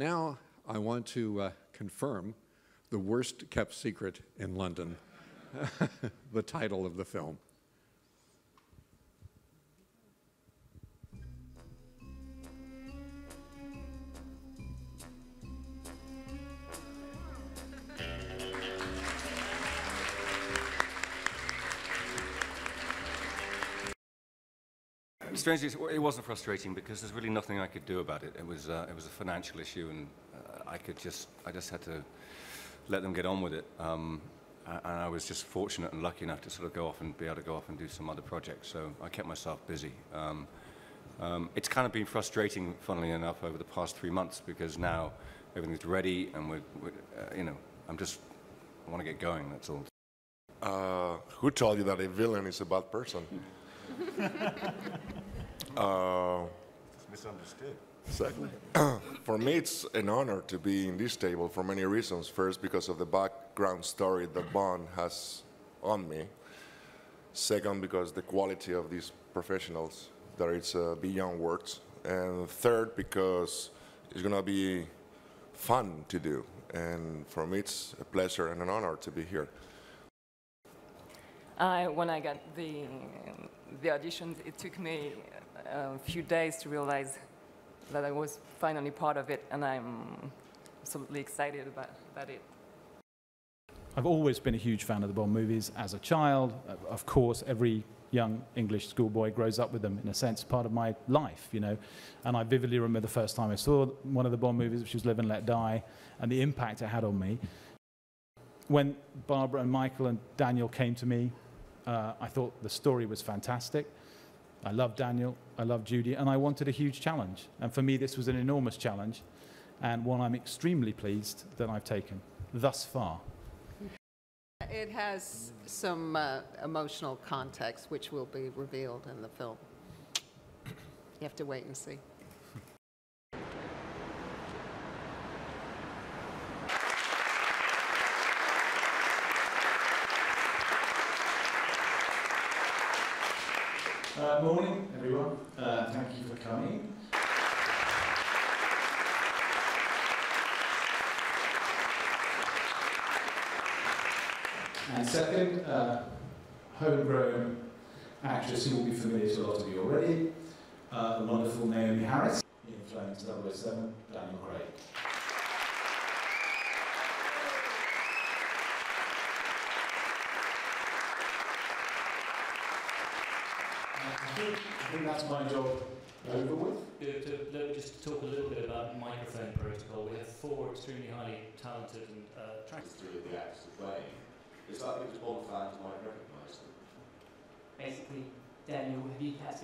Now I want to uh, confirm the worst kept secret in London, the title of the film. Strangely, it wasn't frustrating because there's really nothing I could do about it. It was, uh, it was a financial issue, and uh, I could just, I just had to let them get on with it. Um, and I was just fortunate and lucky enough to sort of go off and be able to go off and do some other projects. So I kept myself busy. Um, um, it's kind of been frustrating, funnily enough, over the past three months because now everything's ready, and we're, we're uh, you know, I'm just, I want to get going. That's all. Uh, who told you that a villain is a bad person? uh, misunderstood. Exactly. for me, it's an honor to be in this table for many reasons. First, because of the background story that Bond has on me. Second, because the quality of these professionals, that it's uh, beyond words. And third, because it's going to be fun to do. And for me, it's a pleasure and an honor to be here. I, when I got the, the auditions, it took me a few days to realize that I was finally part of it, and I'm absolutely excited about, about it. I've always been a huge fan of the Bond movies as a child. Uh, of course, every young English schoolboy grows up with them, in a sense, part of my life, you know. And I vividly remember the first time I saw one of the Bond movies, which was Live and Let Die, and the impact it had on me. When Barbara and Michael and Daniel came to me, uh, I thought the story was fantastic. I love Daniel, I love Judy, and I wanted a huge challenge. And for me, this was an enormous challenge, and one I'm extremely pleased that I've taken thus far. It has some uh, emotional context, which will be revealed in the film. You have to wait and see. Uh, morning, everyone. Uh, thank you for coming. And second, uh, homegrown actress who will be familiar to a lot of you already, uh, the wonderful Naomie Harris Ian Fleming's 007, Daniel Craig. I think, I think that's my job over with. To, to, just talk a little bit about microphone protocol, we have four extremely highly talented and uh, trained. History of the actors playing. It's like because Bond fans might recognise them. Basically, Daniel, have you cats